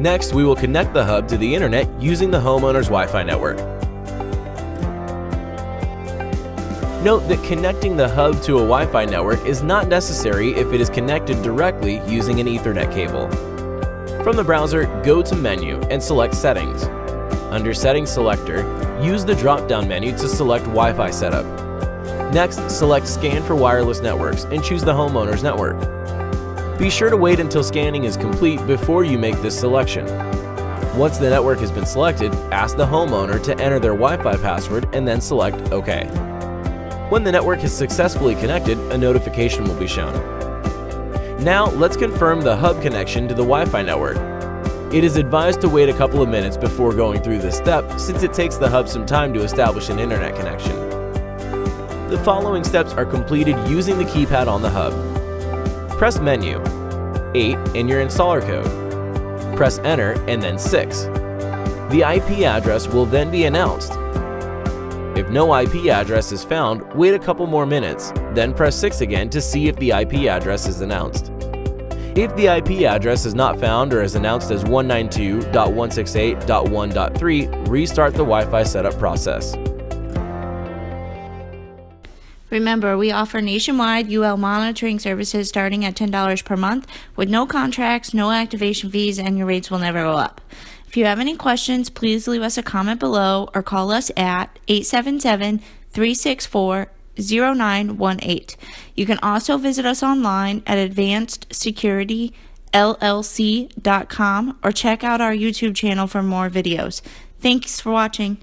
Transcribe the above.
Next, we will connect the hub to the internet using the homeowner's Wi-Fi network. Note that connecting the hub to a Wi-Fi network is not necessary if it is connected directly using an Ethernet cable. From the browser, go to Menu and select Settings. Under Settings Selector, use the drop-down menu to select Wi-Fi setup. Next, select Scan for wireless networks and choose the homeowner's network. Be sure to wait until scanning is complete before you make this selection. Once the network has been selected, ask the homeowner to enter their Wi-Fi password and then select OK. When the network is successfully connected, a notification will be shown. Now, let's confirm the hub connection to the Wi-Fi network. It is advised to wait a couple of minutes before going through this step since it takes the hub some time to establish an internet connection. The following steps are completed using the keypad on the hub. Press Menu, 8 in your installer code. Press Enter and then 6. The IP address will then be announced if no IP address is found, wait a couple more minutes, then press 6 again to see if the IP address is announced. If the IP address is not found or is announced as 192.168.1.3, restart the Wi-Fi setup process. Remember, we offer nationwide UL monitoring services starting at $10 per month with no contracts, no activation fees, and your rates will never go up. If you have any questions, please leave us a comment below or call us at 877 364 0918. You can also visit us online at advancedsecurityllc.com or check out our YouTube channel for more videos. Thanks for watching.